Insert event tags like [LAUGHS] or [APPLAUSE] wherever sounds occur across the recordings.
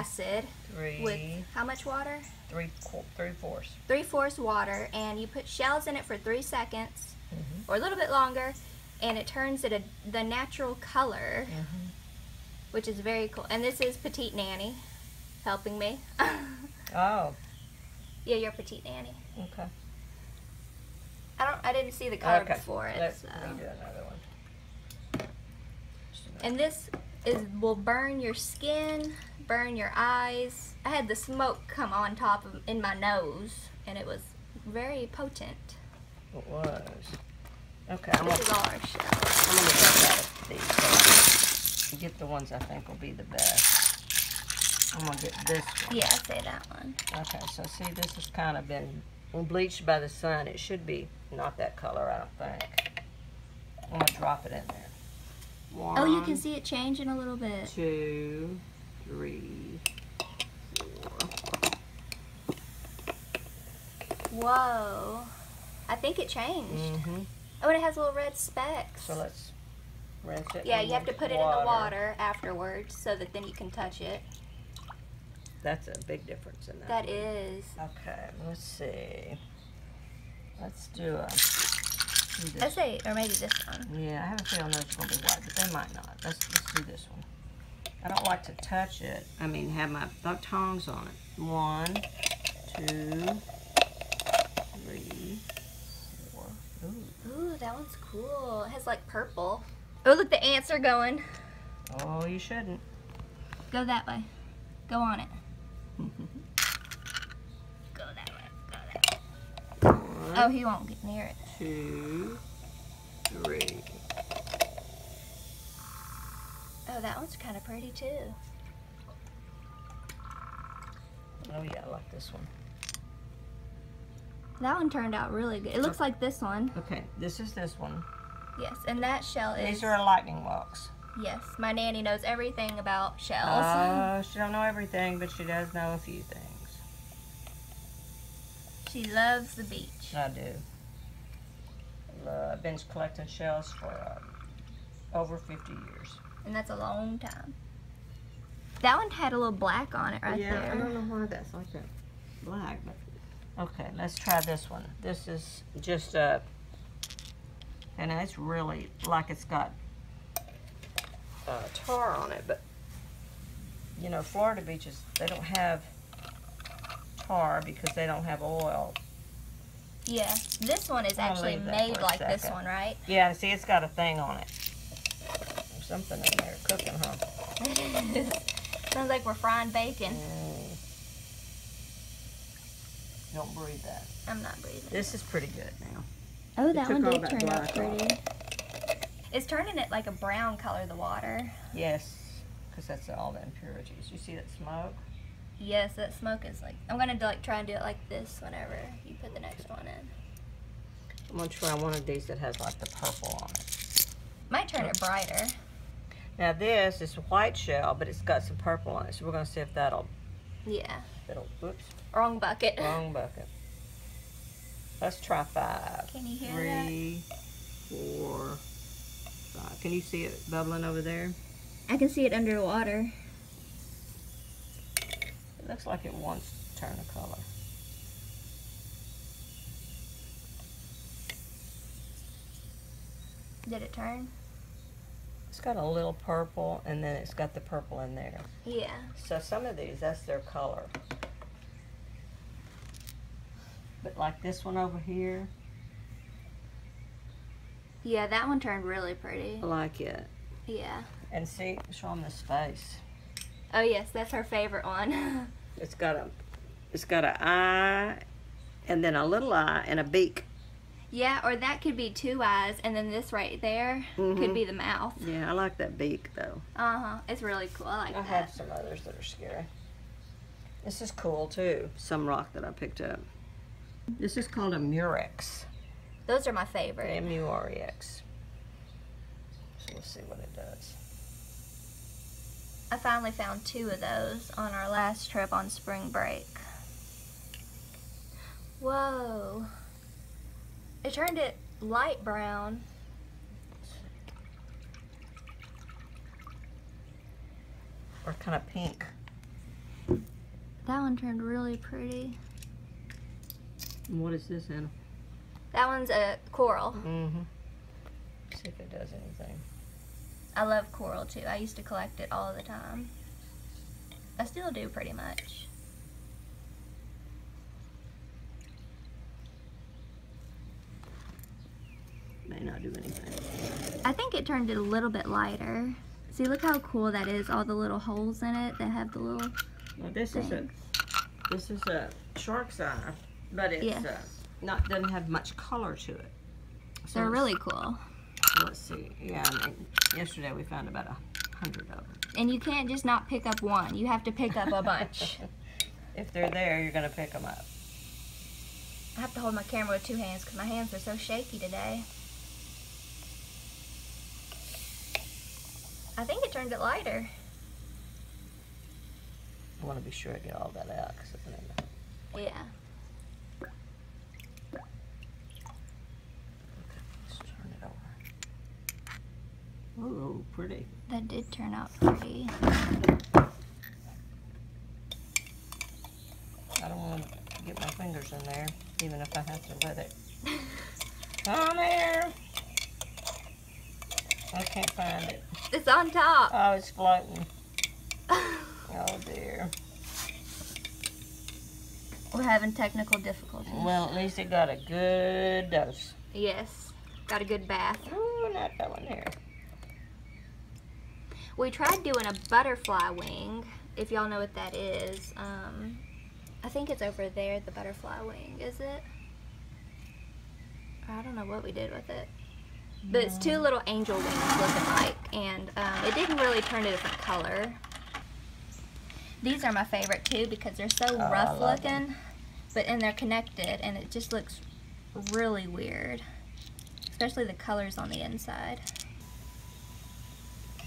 acid three, with how much water? three, three fourths. Three fourths water, and you put shells in it for three seconds Mhm. or a little bit longer, and it turns it a, the natural color, Mhm. which is very cool. And this is Petite Nanny helping me. [LAUGHS] Oh, yeah, you're Petite Nanny. okay. I don't. I didn't see the color okay. before it. Let's so. redo another one. Just a minute. And this is will burn your skin, burn your eyes. I had the smoke come on top of in my nose, and it was very potent. It was. Okay, I'm gonna, This is all our. I'm gonna get these. so Get the ones I think will be the best. I'm gonna get this one. Yeah, I say that one. Okay, so see, this has kind of been bleached by the sun. It should be not that color, I don't think. I'm gonna drop it in there. One, Oh, you can see it changing a little bit. two, three, four. Whoa. I think it changed. Mm-hmm. Oh, and it has little red specks. So let's rinse it. yeah, you have to put it in the water afterwards so that then you can touch it. That's a big difference in that. That is. Okay, let's see. Let's do a. Let's say, or maybe this one. Yeah, I have a feeling those are gonna be white, but they might not. Let's let's do this one. I don't like to touch it. I mean, have my th- tongs on it. One, two, three, four. Ooh. Ooh, that one's cool. It has like purple. Oh, look, the ants are going. Oh, you shouldn't. Go that way. Go on it. [LAUGHS] Go that way. Go that way. One, Oh, he won't get near it. two, three. Oh, that one's kind of pretty too. Oh yeah, I like this one. That one turned out really good. It looks like this one. Okay, this is this one. Yes, and that shell is. These are lightning whelks. Yes, my nanny knows everything about shells. Oh, [LAUGHS] she don't know everything, but she does know a few things. she loves the beach. I do. Uh, I've been collecting shells for uh, over 50 years. And that's a long time. That one had a little black on it right there. yeah, I don't know why that's like that black, but okay, let's try this one. This is just a, and it's really like it's got uh, tar on it, but you know, Florida beaches they don't have tar because they don't have oil. Yeah, this one is I'll actually made for a like this one, right? Yeah, see, it's got a thing on it. There's something in there cooking, huh? [LAUGHS] Sounds like we're frying bacon. Mm. Don't breathe that. I'm not breathing. This is pretty good now. Oh, that one did that turn out black off. pretty. It's turning it like a brown color, the water. Yes, because that's all the impurities. You see that smoke? Yes, that smoke is like. I'm gonna like try and do it like this whenever you put the next one in. I'm gonna try one of these that has like the purple on it. Might turn it brighter. Now this is a white shell, but it's got some purple on it. So we're gonna see if that'll, Yeah. that'll, whoops, Wrong bucket. wrong bucket. Let's try five. Can you hear that? Three, four, five. Can you see it bubbling over there? I can see it underwater. It looks like it wants to turn a color. Did it turn? It's got a little purple, and then it's got the purple in there. Yeah. So some of these, that's their color. But like this one over here, Yeah, that one turned really pretty. I like it. Yeah. And see, show them this face. Oh yes, that's her favorite one. [LAUGHS] It's got a, it's got an eye, and then a little eye and a beak. Yeah, or that could be two eyes, and then this right there Mhm. could be the mouth. Yeah, I like that beak though. Uh huh. It's really cool. I like I that. have some others that are scary. This is cool too. Some rock that I picked up. This is called a murex. Those are my favorite. M-U-R-E-X. So we'll see what it does. I finally found two of those on our last trip on spring break. Whoa. It turned it light brown. Or kind of pink. That one turned really pretty. And What is this, Anna? That one's a coral. Mm-hmm. See if it does anything. I love coral too. I used to collect it all the time. I still do pretty much. May not do anything. I think it turned it a little bit lighter. See, look how cool that is. All the little holes in it that have the little Well, this is a this is a shark's eye, but it's Yes. uh, not doesn't have much color to it. So They're really cool. Let's see. Yeah, I mean, yesterday we found about a hundred of them. And you can't just not pick up one. You have to pick up a bunch. [LAUGHS] if they're there, you're gonna pick them up. I have to hold my camera with two hands because my hands are so shaky today. I think it turned it lighter. I want to be sure I get all that out. 'cause then Yeah. let's turn it. Ooh, pretty. That did turn out pretty. I don't want to get my fingers in there, even if I have to let it. Come here. I can't find it. It's on top. Oh, it's floating. Oh dear. We're having technical difficulties. Well, at least it got a good dose. Yes. Got a good bath. Ooh, not that one there. We tried doing a butterfly wing, if y'all know what that is. Um, I think it's over there, the butterfly wing, is it? I don't know what we did with it. But it's two little angel wings looking like, and um, it didn't really turn a different color. These are my favorite too because they're so Oh, rough love them. looking, but and they're connected, and it just looks really weird. Especially the colors on the inside.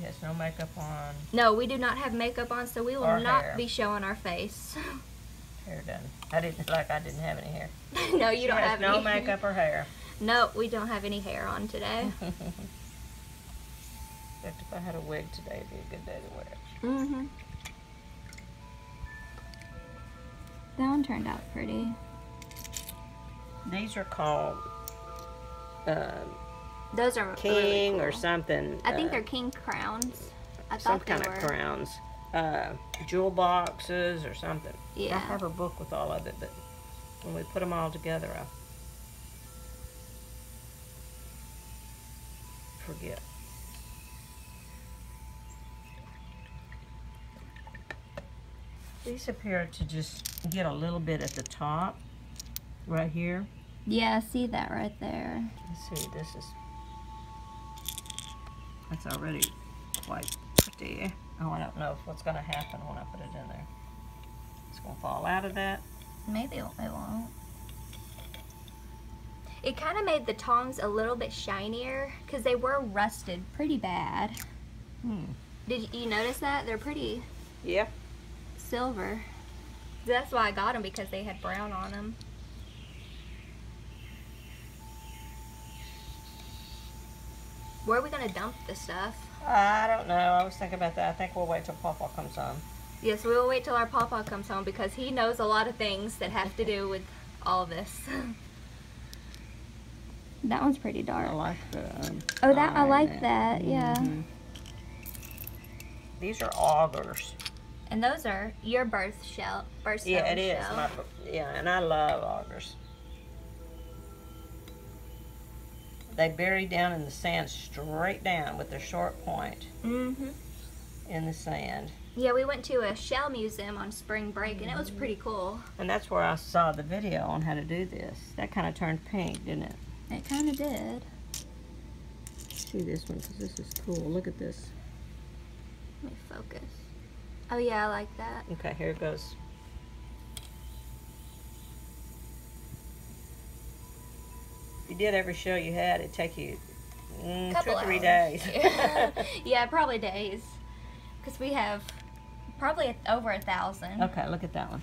Yes, no makeup on. No, we do not have makeup on, so we will Or not hair. be showing our face. [LAUGHS] Hair done. I didn't like I didn't have any hair. [LAUGHS] no, you She don't has have no any. makeup or hair. No, we don't have any hair on today. [LAUGHS] In fact, if I had a wig today, it'd be a good day to wear it. mm-hmm. That one turned out pretty. These are called um, Those are king really or something. I think uh, they're king crowns. I some thought they kind were. of crowns. Uh, jewel boxes or something. Yeah. I have a book with all of it, but when we put them all together, I forget. These appear to just get a little bit at the top, right here. Yeah, I see that right there. Let's see, this is, that's already quite pretty. Oh, I don't know what's gonna happen when I put it in there. It's gonna fall out of that. Maybe it it won't. It kind of made the tongs a little bit shinier because they were rusted pretty bad. Hmm. Did you notice that? They're pretty Yeah. silver. That's why I got them because they had brown on them. Where are we gonna dump the stuff? I don't know. I was thinking about that. I think we'll wait till Papa comes home. Yes, we will wait till our papa comes home because he knows a lot of things that have to do with all this. [LAUGHS] that one's pretty dark. I like the. Um, Oh, that I eye like it. that. Yeah. Mhm. These are augers. And those are your birth shell, birthstone Yeah, it is. shell. My, yeah, and I love augers. They bury down in the sand straight down with their short point mm -hmm. in the sand. Yeah, we went to a shell museum on spring break, and it was pretty cool. And that's where I saw the video on how to do this. That kind of turned pink, didn't it? It kind of did. See this one, because this is cool. Look at this. Let me focus. Oh yeah, I like that. Okay, here it goes. If you did every show you had, it'd take you mm, two Couple or three hours. days. [LAUGHS] [LAUGHS] yeah, probably days, because we have probably over a thousand. okay, look at that one.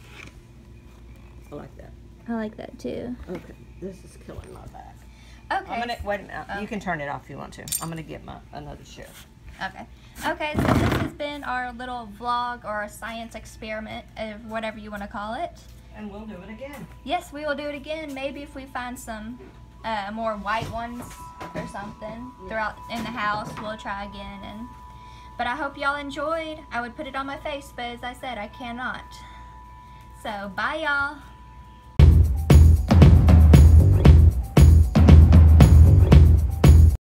I like that. I like that too. Okay, this is killing my back. Okay. I'm gonna wait a minute. You can turn it off if you want to. I'm gonna get my another chair. Okay. Okay, so this has been our little vlog or a science experiment, uh, whatever you want to call it. And we'll do it again. Yes, we will do it again. Maybe if we find some uh, more white ones or something throughout in the house, we'll try again. And but I hope y'all enjoyed. I would put it on my face, but as I said, I cannot. So bye, y'all.